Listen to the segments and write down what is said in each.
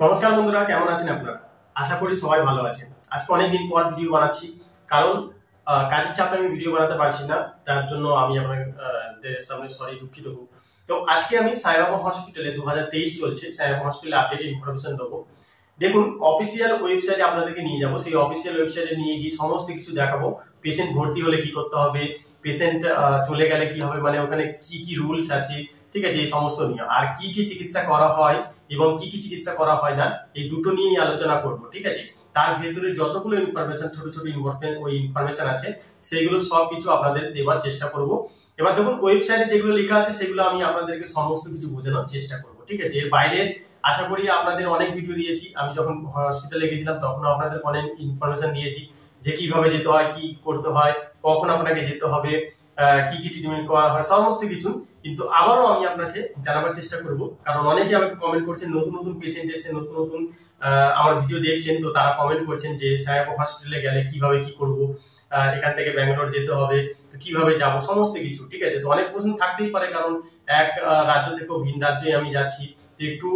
নমস্কার বন্ধুরা, কেমন আছেন আপনারা? আশা করি সবাই ভালো আছেন। আজকে অনেকদিন পর ভিডিও বানাচ্ছি, কারণ কাজের চাপে আমি ভিডিও বানাতে পারছি না, তার জন্য আমি আপনাদের সামনে সরি দুঃখিত হব তো আজকে আমি সাইবাবা হসপিটালে দু হাজার তেইশ চলছে সাইবাবা হসপিটালে আপডেট ইনফরমেশন দেবো। দেখুন অফিসিয়াল ওয়েবসাইটে আপনাদেরকে নিয়ে যাব। সেই অফিসিয়াল ওয়েবসাইটে নিয়ে গিয়ে সমস্ত কিছু দেখাবো। পেশেন্ট ভর্তি হলে কি করতে হবে পেশেন্ট চলে গেলে কি হবে মানে ওখানে কি কি রুলস আছে, ঠিক আছে, এই সমস্ত নিয়ে। আর কি কি চিকিৎসা করা হয় এবং কি কি চিকিৎসা করা হয় না, এই দুটো নিয়েই আলোচনা করব, ঠিক আছে? তার ভেতরে যতগুলো ইনফরমেশন ছোট ছোট ওই ইনফরমেশন আছে, সেইগুলো সব কিছু আপনাদের দেওয়ার চেষ্টা করব। এবার দেখুন ওয়েবসাইটে যেগুলো লেখা আছে, সেগুলো আমি আপনাদেরকে সমস্ত কিছু বোঝানোর চেষ্টা করব, ঠিক আছে? এর বাইরে আশা করি আপনাদের অনেক ভিডিও দিয়েছি। আমি যখন হসপিটালে গেছিলাম তখন আপনাদের অনেক ইনফরমেশন দিয়েছি যে কীভাবে যেতে হয়, কি করতে হয়, কখন আপনাকে যেতে হবে। কি কি ট্রিটমেন্ট করা হয়, সমস্ত কিছু। কিন্তু আবারও আমি আপনাকে জানাবার চেষ্টা করব, কারণ অনেকে আমাকে কমেন্ট করছেন নতুন নতুন পেশেন্ট এসে নতুন নতুন আমার ভিডিও দেখছেন, তো তারা কমেন্ট করছেন যে সাহেব হসপিটালে গেলে কীভাবে কি করব? এখান থেকে ব্যাঙ্গালোর যেতে হবে, তো কীভাবে যাব? সমস্ত কিছু, ঠিক আছে? তো অনেক প্রশ্ন থাকতেই পারে, কারণ এক রাজ্য থেকেও ভিন রাজ্যে আমি যাচ্ছি, তো একটু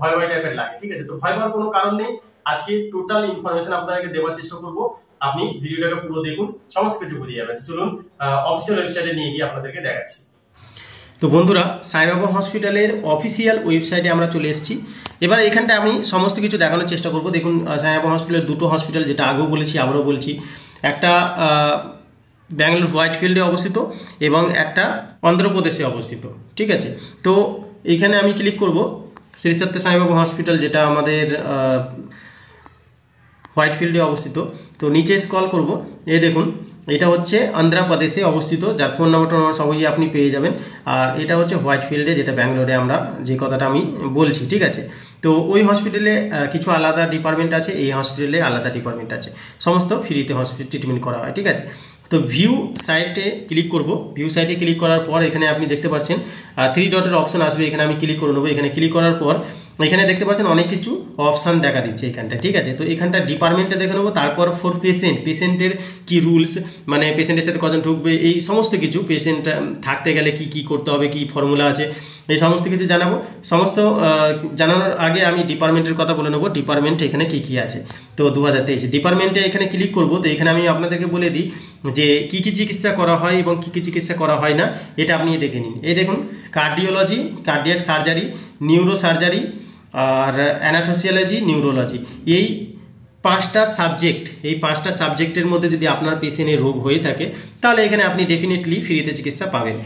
ভয় ভয় টাইপের লাগে, ঠিক আছে? তো ভয় পাওয়ার কোনো কারণ নেই। আজকে টোটাল ইনফরমেশন আপনাদেরকে দেওয়ার চেষ্টা করব। আপনি ভিডিওটাকে পুরো দেখুন, সমস্ত কিছু বুঝে যাবেন। চলুন অফিসিয়াল ওয়েবসাইটে নিয়ে গিয়ে আপনাদেরকে দেখাচ্ছি। তো বন্ধুরা, সাইবাবা হসপিটালের অফিসিয়াল ওয়েবসাইটে আমরা চলে এসেছি। এবার এখানটা আমি সমস্ত কিছু দেখানোর চেষ্টা করব। দেখুন সাইবাবা হসপিটালের দুটো হসপিটাল যেটা আগেও বলেছি, আবারও বলছি। একটা ব্যাঙ্গালোর হোয়াইট ফিল্ডে অবস্থিত এবং একটা অন্ধ্রপ্রদেশে অবস্থিত। ঠিক আছে? তো এইখানে আমি ক্লিক করব। শ্রী সত্য সাইবাবা হসপিটাল, যেটা আমাদের হোয়াইট ফিল্ডে অবস্থিত। তো নিচে স্ক্রল করব। এ দেখুন, এটা হচ্ছে অন্ধ্রপ্রদেশে অবস্থিত, যার ফোন নাম্বারটা আমার সবাই আপনি পেয়ে যাবেন। আর এটা হচ্ছে হোয়াইট ফিল্ডে, যেটা ব্যাঙ্গালোরে আমরা যে কথাটা আমি বলছি, ঠিক আছে? তো ওই হসপিটালে কিছু আলাদা ডিপার্টমেন্ট আছে, এই হসপিটালে আলাদা ডিপার্টমেন্ট আছে। সমস্ত ফ্রিতে হসপিটাল ট্রিটমেন্ট করা হয়, ঠিক আছে? তো ভিউ সাইটে ক্লিক করব। ভিউ সাইটে ক্লিক করার পর এখানে আপনি দেখতে পাচ্ছেন থ্রি ডটের অপশন আসবে, এখানে আমি ক্লিক করে নেব। এখানে ক্লিক করার পর এখানে দেখতে পাচ্ছেন অনেক কিছু অপশান দেখা দিচ্ছে এখানটা, ঠিক আছে? তো এখানটা ডিপার্টমেন্টে দেখে নেব, তারপর ফর পেশেন্ট পেশেন্টের কি রুলস মানে পেশেন্টের সাথে কজন ঢুকবে, এই সমস্ত কিছু পেশেন্ট থাকতে গেলে কি কি করতে হবে, কি ফর্মুলা আছে, এই সমস্ত কিছু জানাব। সমস্ত জানানোর আগে আমি ডিপার্টমেন্টের কথা বলে নেব ডিপার্টমেন্ট এখানে কি কি আছে। তো দু হাজার তেইশে ডিপার্টমেন্টে এখানে ক্লিক করব, তো এখানে আমি আপনাদেরকে বলে দিই যে কি কি চিকিৎসা করা হয় এবং কি কি চিকিৎসা করা হয় না, এটা আপনি দেখে নিন। এই দেখুন cardiology cardiac surgery neuro surgery আর অ্যানাথোসিয়োলজি নিউরোলজি। এই পাঁচটা সাবজেক্ট, এই পাঁচটা সাবজেক্টের মধ্যে যদি আপনার পেশেন্টের রোগ হয়ে থাকে, তাহলে এখানে আপনি ডেফিনেটলি ফ্রিতে চিকিৎসা পাবেন।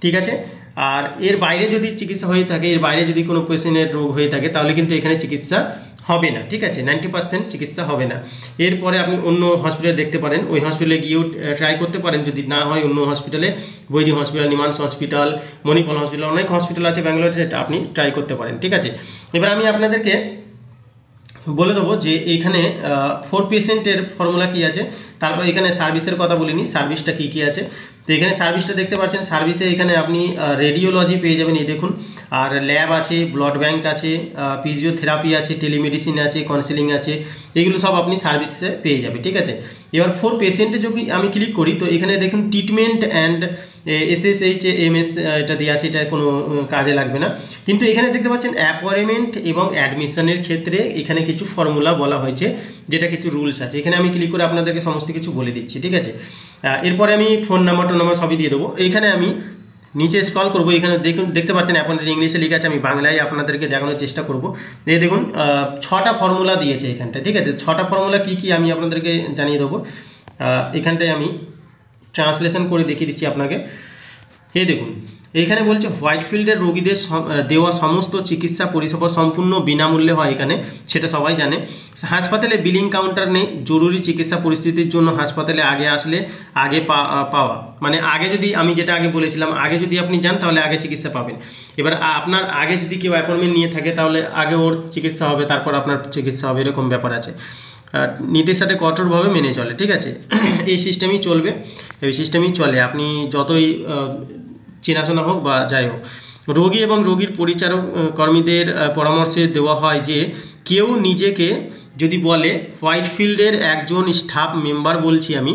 ঠিক আছে? আর এর বাইরে যদি চিকিৎসা হয়ে থাকে, এর বাইরে যদি কোনো পেশেন্টের রোগ হয়ে থাকে, তাহলে কিন্তু এখানে চিকিৎসা হবে না, ঠিক আছে? নাইনটি পার্সেন্ট চিকিৎসা হবে না। এরপরে আপনি অন্য হসপিটালে দেখতে পারেন, ওই হসপিটালে গিয়েও ট্রাই করতে পারেন, যদি না হয় অন্য হসপিটালে Vaidehi hospital NIMHANS hospital Manipal hospital অনেক হসপিটাল আছে ব্যাঙ্গালোরে সেটা আপনি ট্রাই করতে পারেন, ঠিক আছে? এবার আমি আপনাদেরকে বলে দেবো যে এইখানে ফোর পেশেন্টের ফর্মুলা কী আছে? তারপর এখানে সার্ভিসের কথা বলিনি, সার্ভিসটা কী কী আছে? তো এখানে সার্ভিসটা দেখতে পাচ্ছেন, সার্ভিসে এখানে আপনি রেডিওলজি পেয়ে যাবেন, এই দেখুন। আর ল্যাব আছে ব্লাড ব্যাংক আছে ফিজিওথেরাপি আছে টেলিমেডিসিন আছে কাউন্সেলিং আছে, এগুলো সব আপনি সার্ভিসে পেয়ে যাবে ঠিক আছে? এবার ফোর পেশেন্টে যদি আমি ক্লিক করি, তো এখানে দেখুন treatment and S S H M S এটা দেওয়া আছে, এটা কোনো কাজে লাগবে না। কিন্তু এখানে দেখতে পাচ্ছেন অ্যাপয়েন্টমেন্ট এবং অ্যাডমিশনের ক্ষেত্রে এখানে কিছু ফর্মুলা বলা হয়েছে। যেটা কিছু রুলস আছে। এখানে আমি ক্লিক করে আপনাদেরকে সমস্ত কিছু বলে দিচ্ছি, ঠিক আছে? এরপরে আমি ফোন নাম্বার টোন নাম্বার সবই দিয়ে দেবো। এইখানে আমি নিচে স্ক্রল করব, এখানে দেখুন, দেখতে পাচ্ছেন অ্যাপয়েন্টেড ইংলিশে লেখা আছে, আমি বাংলায় আপনাদেরকে দেখানোর চেষ্টা করব। এই দেখুন ছটা ফর্মুলা দিয়েছে এখানটা ঠিক আছে? ছটা ফর্মুলা কী কী আমি আপনাদেরকে জানিয়ে দেবো। এখানটায় আমি ট্রান্সলেশন করে দেখিয়ে দিচ্ছি আপনাকে। এই দেখুন এইখানে বলছে হোয়াইট ফিল্ডের রোগীদের দেওয়া সমস্ত চিকিৎসা পরিষেবা সম্পূর্ণ বিনামূল্যে হয় এখানে, সেটা সবাই জানে। হাসপাতালে বিলিং কাউন্টার নেই, জরুরি চিকিৎসা পরিস্থিতির জন্য হাসপাতালে আগে আসলে আগে পাওয়া। মানে আগে যদি, আমি যেটা আগে বলেছিলাম, আগে যদি আপনি যান তাহলে আগে চিকিৎসা পাবেন। এবার আপনার আগে যদি কেউ অ্যাপয়েন্টমেন্ট নিয়ে থাকে তাহলে আগে ওর চিকিৎসা হবে, তারপর আপনার চিকিৎসা হবে, এরকম ব্যাপার আছে। নীতির সাথে কঠোরভাবে মেনে চলে, ঠিক আছে? এই সিস্টেমই চলবে, এই সিস্টেমই চলে। আপনি যতই চেনাশোনা হোক বা যাই হোক। রোগী এবং রোগীর পরিচারক কর্মীদের পরামর্শে দেওয়া হয় যে, কেউ নিজেকে যদি বলে, হোয়াইট ফিল্ডের একজন স্টাফ মেম্বার বলছি আমি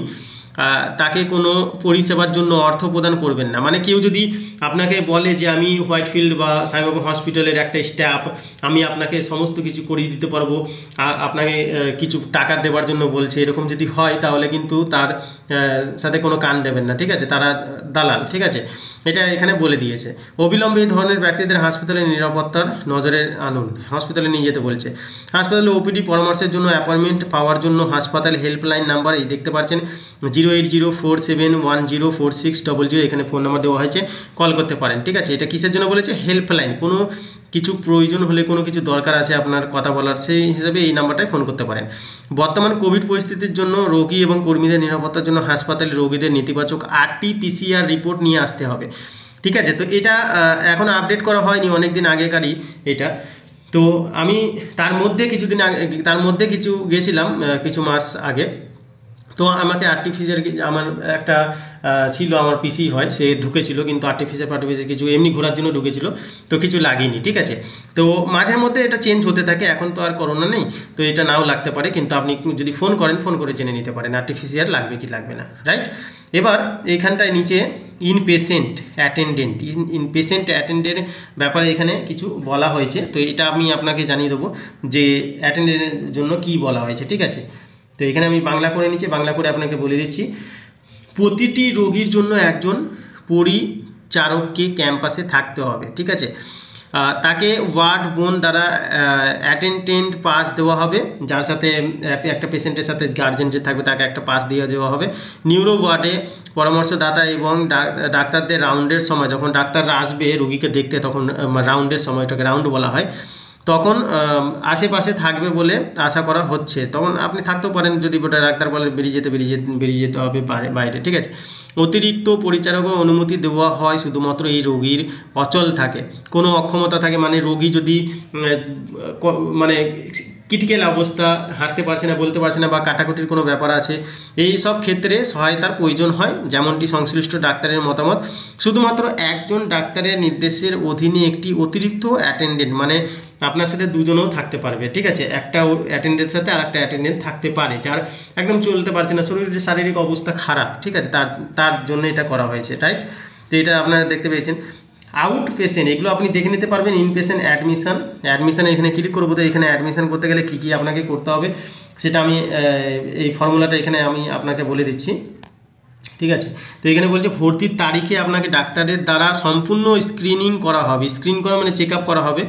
তাকে কোনো পরিষেবার জন্য অর্থ প্রদান করবেন না। মানে কেউ যদি আপনাকে বলে যে আমি হোয়াইটফিল্ড বা সাইবাবা হসপিটালের একটা স্টাফ, আমি আপনাকে সমস্ত কিছু করিয়ে দিতে পারব। আপনাকে কিছু টাকা দেওয়ার জন্য বলছে। এরকম যদি হয় তাহলে কিন্তু তার সাথে কোনো কান দেবেন না, ঠিক আছে? তারা দালাল, ঠিক আছে? এটা এখানে বলে দিয়েছে। অবিলম্বে ধরনের ব্যক্তিদের হাসপাতালের নিরাপত্তার নজরে আনুন। হাসপাতালে নিয়ে যেতে বলছে। হাসপাতালে ওপিডি পরামর্শের জন্য অ্যাপয়েন্টমেন্ট পাওয়ার জন্য হাসপাতাল হেল্পলাইন নাম্বার এই দেখতে পাচ্ছেন। Zero eight zero four seven one zero four six double zero এখানে ফোন নাম্বার দেওয়া হয়েছে। কল করতে পারেন, ঠিক আছে? এটা কিসের জন্য বলেছে? হেল্পলাইন। কোনো কিছু প্রয়োজন হলে কোনো কিছু দরকার আছে আপনার কথা বলার, সেই হিসাবে এই নাম্বারটায় ফোন করতে পারেন। বর্তমান কোভিড পরিস্থিতির জন্য রোগী এবং কর্মীদের নিরাপত্তার জন্য হাসপাতালে রোগীদের নেতিবাচক আরটি পিসিআর রিপোর্ট নিয়ে আসতে হবে, ঠিক আছে? তো এটা এখন আপডেট করা হয়নি অনেক দিন আগেকারই এটা। তো আমি তার মধ্যে কিছুদিন আগে, তার মধ্যে কিছু গেছিলাম কিছু মাস আগে। তো আমাকে আর্টিফিশিয়াল আমার একটা ছিল, আমার পিসি হয়, সে ঢুকেছিল, কিন্তু আর্টিফিশিয়াল ফার্টিফিশিয়াল কিছু এমনি ঘোরার জন্য ঢুকেছিল, তো কিছু লাগেনি, ঠিক আছে? তো মাঝে মধ্যে এটা চেঞ্জ হতে থাকে, এখন তো আর করোনা নেই, তো এটা নাও লাগতে পারে, কিন্তু আপনি যদি ফোন করেন ফোন করে জেনে নিতে পারেন আর্টিফিশিয়াল লাগবে কি লাগবে না রাইট এবার এইখানটায় নিচে in patient attendant in in patient অ্যাটেন্ডেন্টের ব্যাপারে এখানে কিছু বলা হয়েছে, তো এটা আমি আপনাকে জানিয়ে দেবো যে অ্যাটেন্ডেন্টের জন্য কি বলা হয়েছে, ঠিক আছে? তো এখানে আমি বাংলা করে নিচ্ছি, বাংলা করে আপনাকে বলে দিচ্ছি। প্রতিটি রোগীর জন্য একজন পরিচারককে ক্যাম্পাসে থাকতে হবে, ঠিক আছে? তাকে ওয়ার্ড বোন দ্বারা অ্যাটেন্ডেন্ট পাস দেওয়া হবে। যার সাথে একটা পেশেন্টের সাথে গার্জেন যে থাকবে, তাকে একটা পাস দিয়ে দেওয়া হবে। নিউরো ওয়ার্ডে পরামর্শদাতা এবং ডাক্তারদের রাউন্ডের সময়, যখন ডাক্তাররা আসবে রোগীকে দেখতে, তখন রাউন্ডের সময়টাকে রাউন্ড বলা হয়। তখন আশেপাশে থাকবে বলে আশা করা হচ্ছে। তখন আপনি থাকতেও পারেন যদি ওটা ডাক্তার বলে বেরিয়ে যেতে বেরিয়ে যেতে বেরিয়ে যেতে হবে বাইরে- ঠিক আছে? অতিরিক্ত পরিচারকের অনুমতি দেওয়া হয় শুধুমাত্র এই রোগীর অচল থাকে। কোনো অক্ষমতা থাকে মানে রোগী যদি মানে ক্রিটিক্যাল অবস্থা, হাঁটতে পারছে না, বলতে পারছে না বা কাটাকুটির কোনো ব্যাপার আছে, এই সব ক্ষেত্রে সহায়তার প্রয়োজন হয়, যেমনটি সংশ্লিষ্ট ডাক্তারের মতামত। শুধুমাত্র একজন ডাক্তারের নির্দেশের অধীনে একটি অতিরিক্ত অ্যাটেন্ডেন্ট মানে আপনার সাথে দুজনেও থাকতে পারবে, ঠিক আছে? একটা অ্যাটেন্ডেন্টের সাথে আর একটা অ্যাটেন্ডেন্ট থাকতে পারে, যার একদম চলতে পারছে না শরীরের শারীরিক অবস্থা খারাপ, ঠিক আছে? তার তার জন্য এটা করা হয়েছে রাইট তো এটা আপনারা দেখতে পেয়েছেন। আউট পেশেন্ট, এগুলো আপনি দেখে নিতে পারবেন ইন পেশেন্ট অ্যাডমিশন অ্যাডমিশনে এখানে ক্লিক করব, তো এখানে অ্যাডমিশন করতে গেলে কী কী আপনাকে করতে হবে, সেটা আমি এই ফর্মুলাটা এখানে আমি আপনাকে বলে দিচ্ছি। ঠিক আছে? তো এখানে বলছে ভর্তির তারিখে আপনাকে ডাক্তারের দ্বারা সম্পূর্ণ স্ক্রিনিং করা হবে। স্ক্রিন করা মানে চেক করা হবে।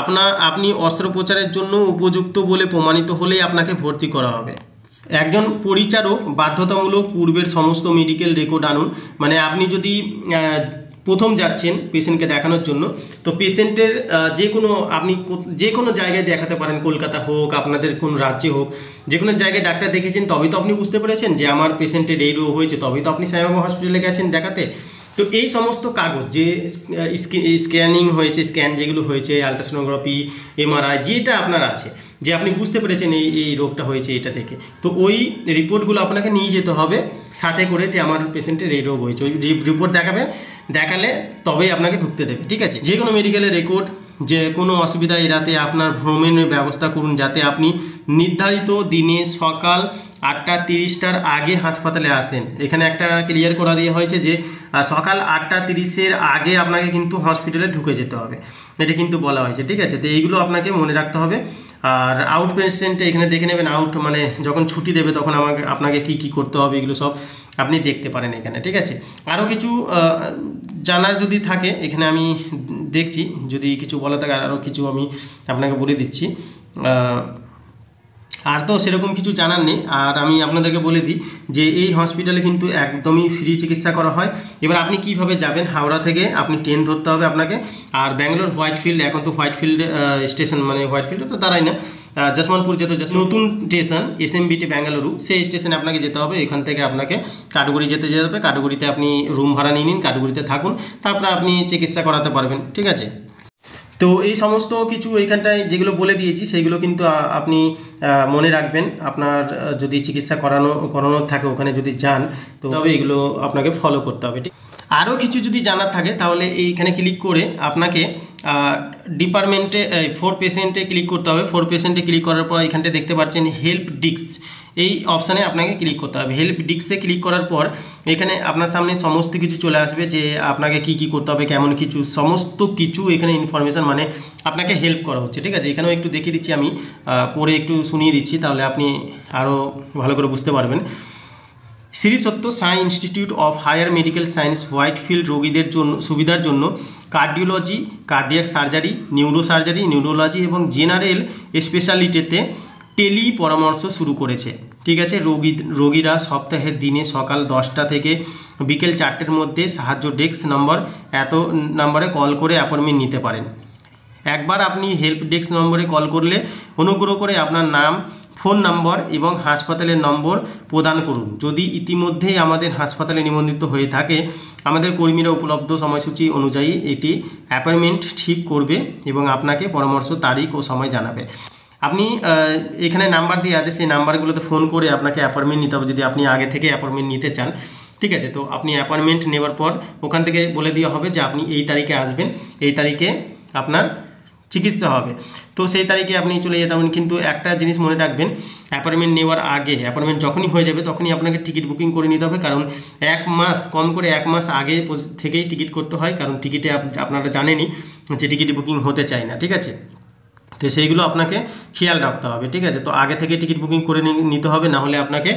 আপনার আপনি অস্ত্রোপচারের জন্য উপযুক্ত বলে প্রমাণিত হলেই আপনাকে ভর্তি করা হবে। একজন পরিচারক বাধ্যতামূলক পূর্বের সমস্ত মেডিকেল রেকর্ড আনুন। মানে আপনি যদি প্রথম যাচ্ছেন পেশেন্টকে দেখানোর জন্য। তো পেশেন্টের যে কোনো আপনি যে কোনো জায়গায় দেখাতে পারেন, কলকাতা হোক, আপনাদের কোন রাজ্যে হোক, যে কোনো জায়গায় ডাক্তার দেখেছেন তবেই তো আপনি বুঝতে পেরেছেন যে আমার পেশেন্টের এই রোগ হয়েছে, তবেই তো আপনি সাইবাবা হসপিটালে গেছেন দেখাতে। তো এই সমস্ত কাগজ যে স্ক্যানিং হয়েছে স্ক্যান যেগুলো হয়েছে আলট্রাসোনোগ্রাফি এমআরআই যেটা আপনার আছে, যে আপনি বুঝতে পেরেছেন এই এই রোগটা হয়েছে এটা থেকে তো ওই রিপোর্টগুলো আপনাকে নিয়ে যেতে হবে, সাথে করে যে আমার পেশেন্টের এই রোগ হয়েছে। ওই রিপোর্ট দেখাবে, দেখালে তবেই আপনাকে ঢুকতে দেবে, ঠিক আছে? যে কোনো মেডিকেলের রেকর্ড যে কোনো অসুবিধা এড়াতে আপনার ভ্রমণের ব্যবস্থা করুন, যাতে আপনি নির্ধারিত দিনে সকাল আটটা তিরিশটার আগে হাসপাতালে আসেন। এখানে একটা ক্লিয়ার করা দেওয়া হয়েছে যে সকাল আটটা তিরিশের আগে আপনাকে কিন্তু হসপিটালে ঢুকে যেতে হবে। এটা কিন্তু বলা হয়েছে, ঠিক আছে? তো এইগুলো আপনাকে মনে রাখতে হবে। আর আউট পেশেন্টে এখানে দেখে নেবেন আউট মানে যখন ছুটি দেবে তখন আমাকে, আপনাকে কি কি করতে হবে, এগুলো সব আপনি দেখতে পারেন এখানে, ঠিক আছে? আরও কিছু জানার যদি থাকে, এখানে আমি দেখছি। যদি কিছু বলা থাকে আরও কিছু আমি আপনাকে বলে দিচ্ছি। আর তো সেরকম কিছু জানার নেই। আর আমি আপনাদেরকে বলে দিই যে এই হসপিটালে কিন্তু একদমই ফ্রি চিকিৎসা করা হয়। এবার আপনি কীভাবে যাবেন? হাওড়া থেকে আপনি ট্রেন ধরতে হবে আপনাকে। আর ব্যাঙ্গালোর হোয়াইট ফিল্ড এখন তো হোয়াইট ফিল্ড স্টেশন মানে হোয়াইট ফিল্ডে তো দাঁড়ায় না। যশবন্তপুর যেতে নতুন স্টেশন এস এম বিটি ব্যাঙ্গালুরু। সেই স্টেশনে আপনাকে যেতে হবে। এখান থেকে আপনাকে কাটুগুড়ি যেতে যেতে হবে। কাটুগুড়িতে আপনি রুম ভাড়া নিয়ে নিন কাটুগুড়িতে থাকুন। তারপরে আপনি চিকিৎসা করাতে পারবেন। ঠিক আছে? তো এই সমস্ত কিছু এইখানটায় যেগুলো বলে দিয়েছি সেইগুলো কিন্তু আপনি মনে রাখবেন। আপনার যদি চিকিৎসা করানো করানোর থাকে ওখানে যদি যান তো তবে এগুলো আপনাকে ফলো করতে হবে ঠিক? আরও কিছু যদি জানার থাকে তাহলে এইখানে ক্লিক করে আপনাকে ডিপার্টমেন্টে ফোর পেশেন্টে ক্লিক করতে হবে। ফোর পেশেন্টে ক্লিক করার পর এখানটা দেখতে পাচ্ছেন হেল্প ডিস্ক এই অপশানে আপনাকে ক্লিক করতে হবে। হেল্প ডিস্কে ক্লিক করার পর এখানে আপনার সামনে সমস্ত কিছু চলে আসবে যে আপনাকে কি কি করতে হবে, কেমন কিছু, সমস্ত কিছু এখানে ইনফরমেশান মানে আপনাকে হেল্প করা হচ্ছে, ঠিক আছে? এখানেও একটু দেখিয়ে দিচ্ছি আমি পরে একটু শুনিয়ে দিচ্ছি, তাহলে আপনি আরও ভালো করে বুঝতে পারবেন। Shri Satya Sai institute of higher medical science Whitefield রোগীদের জন্য, সুবিধার জন্য cardiology, cardiac surgery neuro surgery neurology এবং জেনারেল স্পেশালিটিতে টেলি পরামর্শ শুরু করেছে। ঠিক আছে? রোগী, রোগীরা সপ্তাহের দিনে সকাল দশটা থেকে বিকেল চারটের মধ্যে সাহায্য ডেস্ক নম্বর, এত নম্বরে কল করে অ্যাপয়েন্টমেন্ট নিতে পারেন। একবার আপনি হেল্প ডেস্ক নম্বরে কল করলে অনুগ্রহ করে আপনার নাম, ফোন নম্বর এবং হাসপাতালের নম্বর প্রদান করুন। যদি ইতিমধ্যেই আমাদের হাসপাতালে নিবন্ধিত হয়ে থাকে, আমাদের কর্মীরা উপলব্ধ সময়সূচি অনুযায়ী এটি অ্যাপয়েন্টমেন্ট ঠিক করবে এবং আপনাকে পরামর্শ, তারিখ ও সময় জানাবে। আপনি এখানে নাম্বার দিয়ে আছে, সেই নাম্বারগুলোতে ফোন করে আপনাকে অ্যাপয়েন্টমেন্ট নিতে হবে, যদি আপনি আগে থেকে অ্যাপয়েন্টমেন্ট নিতে চান। ঠিক আছে? তো আপনি অ্যাপয়েন্টমেন্ট নেওয়ার পর ওখান থেকে বলে দেওয়া হবে যে আপনি এই তারিখে আসবেন। এই তারিখে আপনার চিকিৎসা হবে। তো সেই তারিখে আপনি চলে যেতে পারেন কিন্তু একটা জিনিস মনে রাখবেন অ্যাপয়েন্টমেন্ট নেওয়ার আগে অ্যাপয়েন্টমেন্ট যখনই হয়ে যাবে তখনই আপনাকে টিকিট বুকিং করে নিতে হবে। কারণ এক মাস, কম করে এক মাস আগে থেকেই টিকিট করতে হয়। কারণ টিকিটে আপনারা জানেনই যে টিকিট বুকিং হতে চায় না। ঠিক আছে? তো সেইগুলো আপনাকে খেয়াল রাখতে হবে, ঠিক আছে? তো আগে থেকে টিকিট বুকিং করে নিতে হবে, না হলে আপনাকে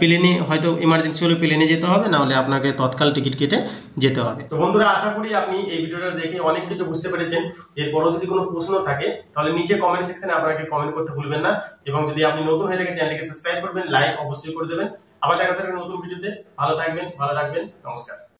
প্লেনে হয়তো এমার্জেন্সি হলে প্লেনে যেতে হবে, না হলে আপনাকে তৎকাল টিকিট কেটে যেতে হবে। তো বন্ধুরা, আশা করি আপনি এই ভিডিওটা দেখে অনেক কিছু বুঝতে পেরেছেন। এরপরও যদি কোনো প্রশ্ন থাকে, তাহলে নিচে কমেন্ট সেকশনে আপনাকে কমেন্ট করতে ভুলবেন না। এবং যদি আপনি নতুন হয়ে থাকে চ্যানেলকে সাবস্ক্রাইব করবেন লাইক অবশ্যই করে দেবেন। আবার দেখা যাচ্ছে নতুন ভিডিওতে ভালো থাকবেন, ভালো রাখবেন। নমস্কার।